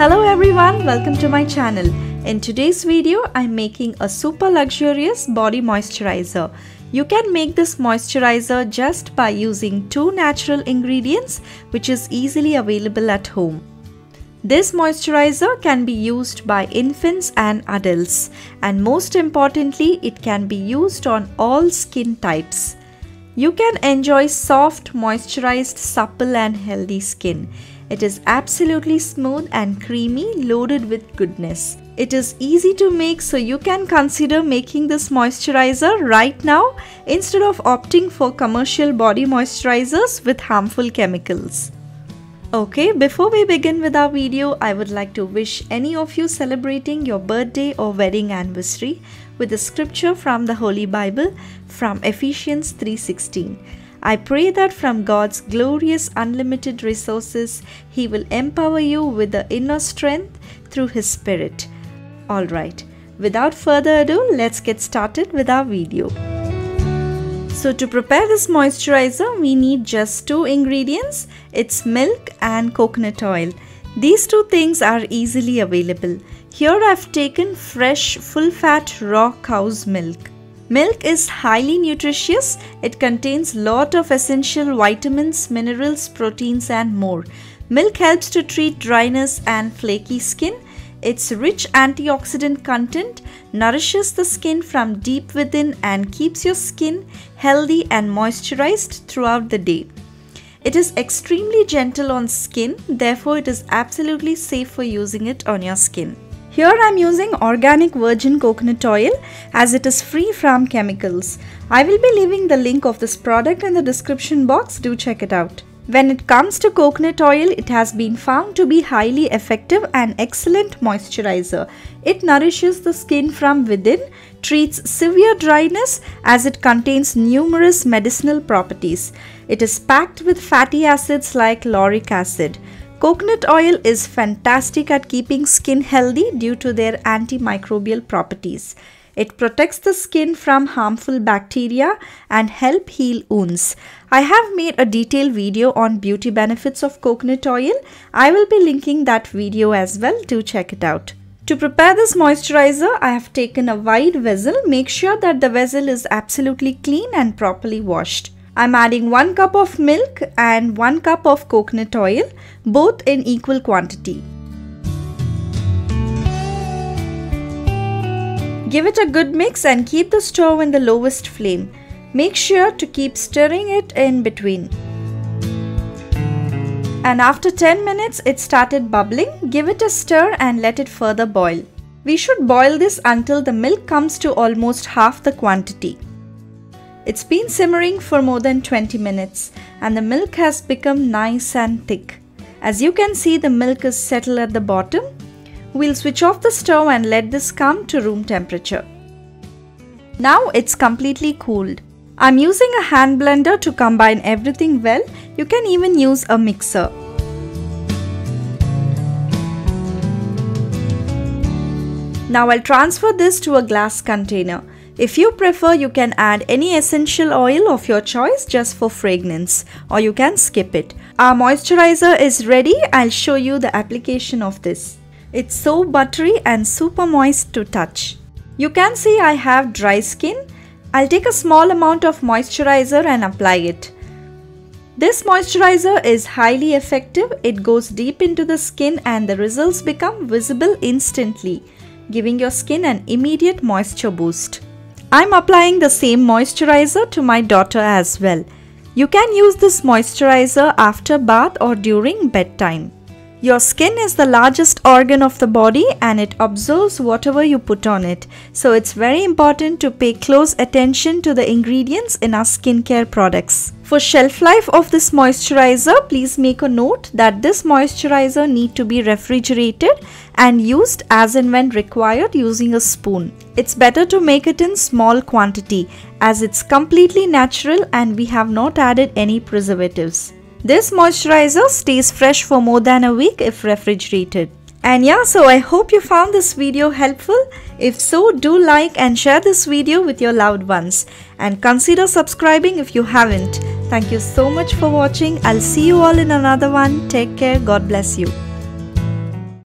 Hello everyone, welcome to my channel. In today's video, I'm making a super luxurious body moisturizer. You can make this moisturizer just by using two natural ingredients which is easily available at home. This moisturizer can be used by infants and adults and most importantly it can be used on all skin types. You can enjoy soft, moisturized, supple and healthy skin. It is absolutely smooth and creamy loaded with goodness. It is easy to make so you can consider making this moisturizer right now instead of opting for commercial body moisturizers with harmful chemicals. Okay, before we begin with our video, I would like to wish any of you celebrating your birthday or wedding anniversary with a scripture from the Holy Bible from Ephesians 3:16. I pray that from God's glorious unlimited resources, he will empower you with the inner strength through his spirit. All right, without further ado, let's get started with our video. So to prepare this moisturizer, we need just two ingredients. It's milk and coconut oil. These two things are easily available. Here I've taken fresh full fat raw cow's milk. Milk is highly nutritious. It contains lot of essential vitamins, minerals, proteins and more. Milk helps to treat dryness and flaky skin its rich antioxidant content nourishes the skin from deep within and keeps your skin healthy and moisturized throughout the day. It is extremely gentle on skin, therefore it is absolutely safe for using it on your skin. Here I am using organic virgin coconut oil as it is free from chemicals. I will be leaving the link of this product in the description box, do check it out. When it comes to coconut oil, it has been found to be highly effective and excellent moisturizer. It nourishes the skin from within, treats severe dryness as it contains numerous medicinal properties. It is packed with fatty acids like lauric acid. Coconut oil is fantastic at keeping skin healthy due to their antimicrobial properties. It protects the skin from harmful bacteria and help heal wounds. I have made a detailed video on beauty benefits of coconut oil. I will be linking that video as well. Do check it out. To prepare this moisturizer, I have taken a wide vessel. Make sure that the vessel is absolutely clean and properly washed. I'm adding 1 cup of milk and 1 cup of coconut oil, both in equal quantity. Give it a good mix and keep the stove in the lowest flame. Make sure to keep stirring it in between. And after 10 minutes it started bubbling, give it a stir and let it further boil. We should boil this until the milk comes to almost half the quantity. It's been simmering for more than 20 minutes and the milk has become nice and thick. As you can see the milk is settled at the bottom We'll switch off the stove and let this come to room temperature. Now it's completely cooled. I'm using a hand blender to combine everything well. You can even use a mixer. Now I'll transfer this to a glass container. If you prefer, you can add any essential oil of your choice just for fragrance or you can skip it. Our moisturizer is ready. I'll show you the application of this. It's so buttery and super moist to touch. You can see I have dry skin. I'll take a small amount of moisturizer and apply it. This moisturizer is highly effective. It goes deep into the skin and the results become visible instantly, giving your skin an immediate moisture boost. I'm applying the same moisturizer to my daughter as well. You can use this moisturizer after bath or during bedtime. Your skin is the largest organ of the body and it absorbs whatever you put on it. So it's very important to pay close attention to the ingredients in our skincare products. For shelf life of this moisturizer, please make a note that this moisturizer need to be refrigerated and used as and when required using a spoon. It's better to make it in small quantity as it's completely natural and we have not added any preservatives. This moisturizer stays fresh for more than a week if refrigerated. And yeah, so I hope you found this video helpful. If so, do like and share this video with your loved ones. And consider subscribing if you haven't. Thank you so much for watching. I'll see you all in another one. Take care. God bless you.